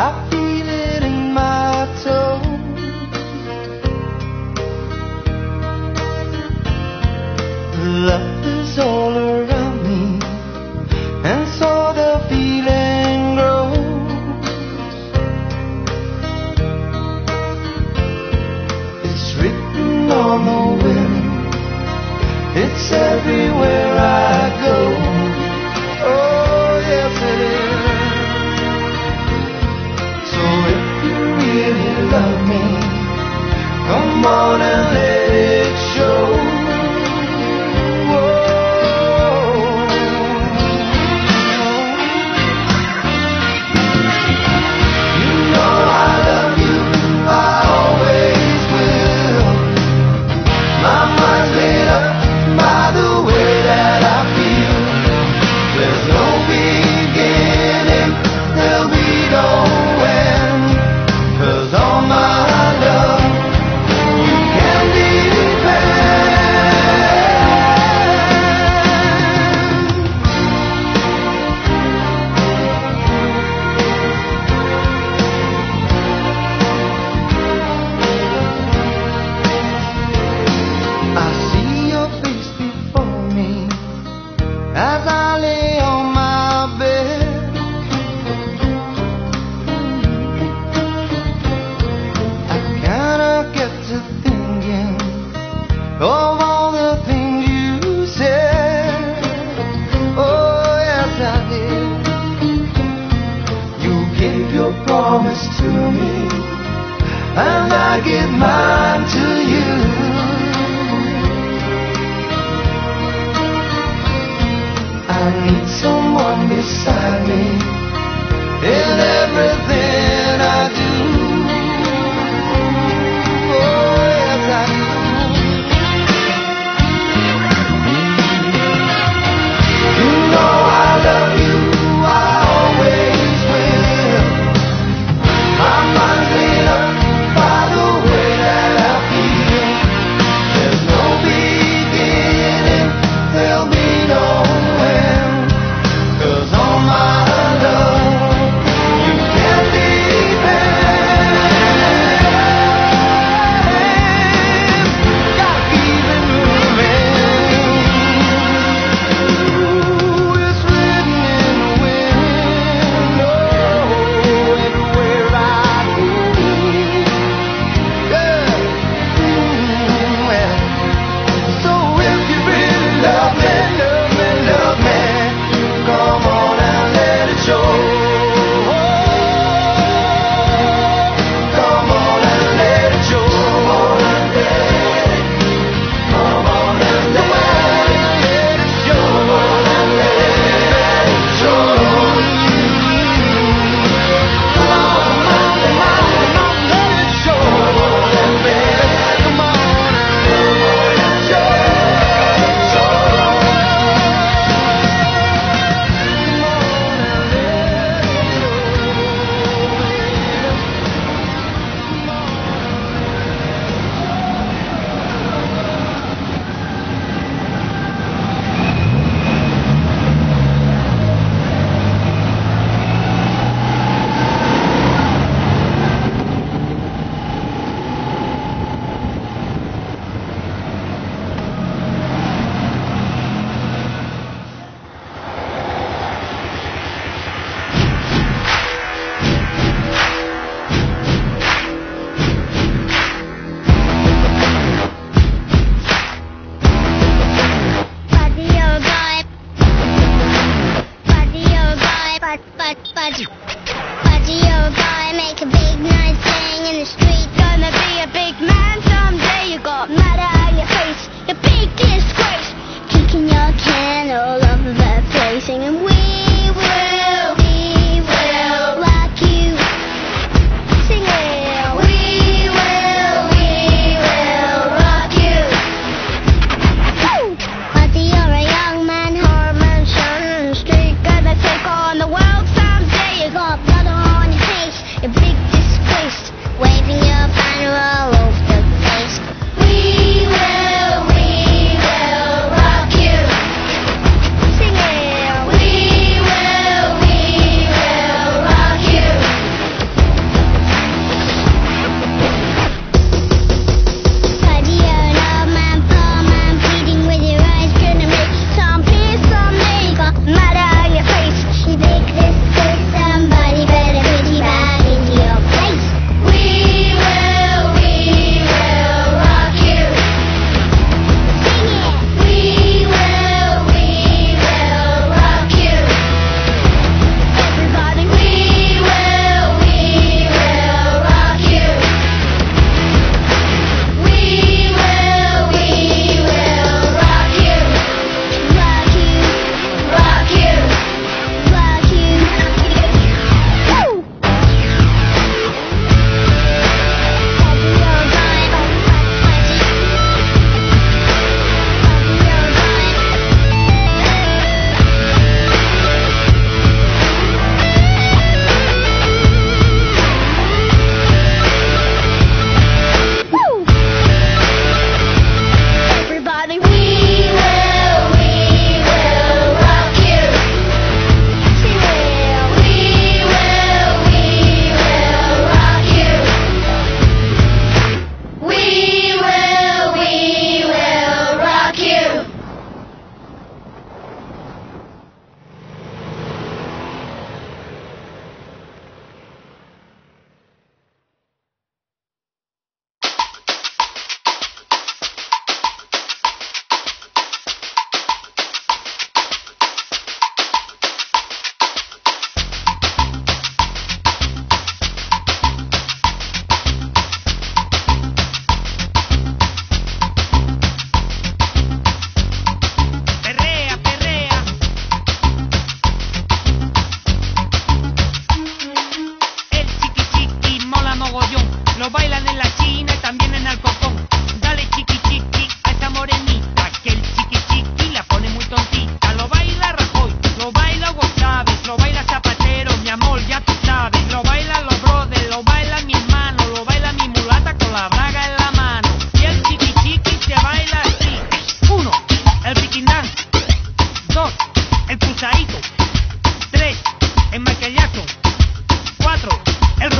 up beside me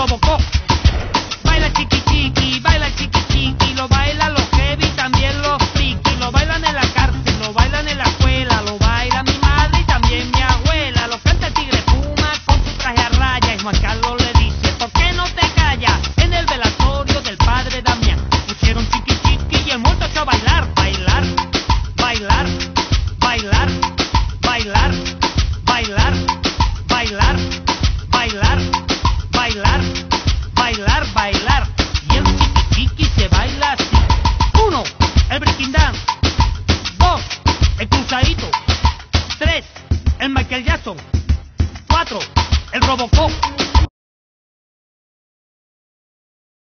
ah 高